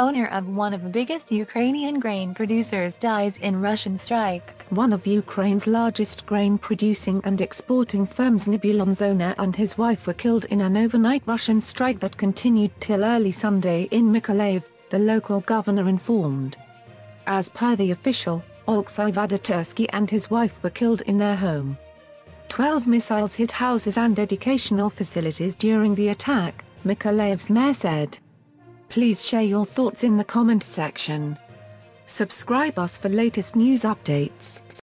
owner of one of the biggest Ukrainian grain producers dies in Russian strike. One of Ukraine's largest grain-producing and exporting firms Nibulon's owner and his wife were killed in an overnight Russian strike that continued till early Sunday in Mykolaiv, the local governor informed. As per the official, Oleksiy Vadatursky and his wife were killed in their home. Twelve missiles hit houses and educational facilities during the attack, Mykolaiv's mayor said. Please share your thoughts in the comment section. Subscribe us for latest news updates.